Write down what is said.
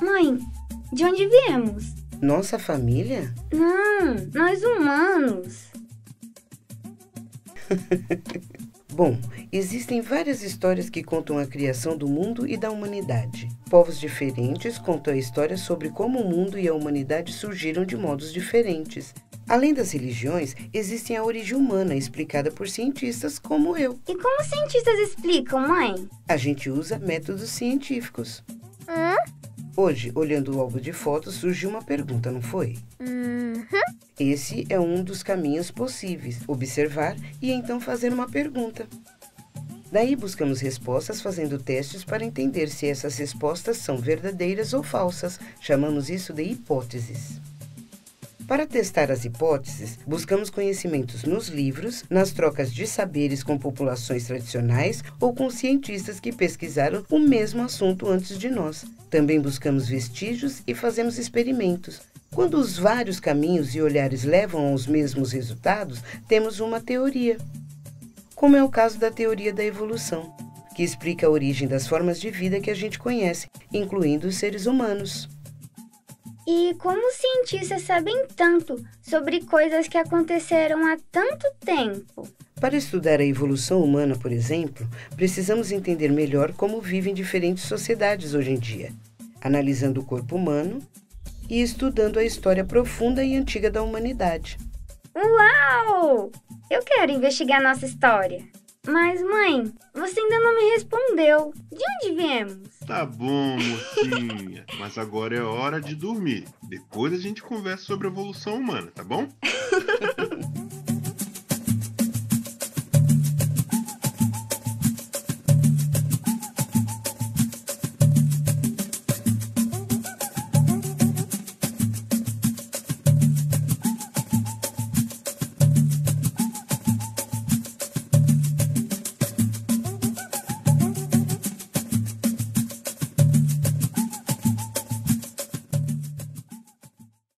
Mãe, de onde viemos? Nossa família? Não, nós humanos. Bom, existem várias histórias que contam a criação do mundo e da humanidade. Povos diferentes contam a história sobre como o mundo e a humanidade surgiram de modos diferentes. Além das religiões, existe a origem humana explicada por cientistas como eu. E como os cientistas explicam, mãe? A gente usa métodos científicos. Hã? Hoje, olhando o álbum de fotos, surgiu uma pergunta, não foi? Uhum. Esse é um dos caminhos possíveis: observar e então fazer uma pergunta. Daí buscamos respostas fazendo testes para entender se essas respostas são verdadeiras ou falsas. Chamamos isso de hipóteses. Para testar as hipóteses, buscamos conhecimentos nos livros, nas trocas de saberes com populações tradicionais ou com cientistas que pesquisaram o mesmo assunto antes de nós. Também buscamos vestígios e fazemos experimentos. Quando os vários caminhos e olhares levam aos mesmos resultados, temos uma teoria. Como é o caso da teoria da evolução, que explica a origem das formas de vida que a gente conhece, incluindo os seres humanos. E como os cientistas sabem tanto sobre coisas que aconteceram há tanto tempo? Para estudar a evolução humana, por exemplo, precisamos entender melhor como vivem diferentes sociedades hoje em dia, analisando o corpo humano e estudando a história profunda e antiga da humanidade. Uau! Eu quero investigar nossa história. Mas, mãe, você ainda não me respondeu. De onde viemos? Tá bom, mocinha. Mas agora é hora de dormir. Depois a gente conversa sobre a evolução humana, tá bom?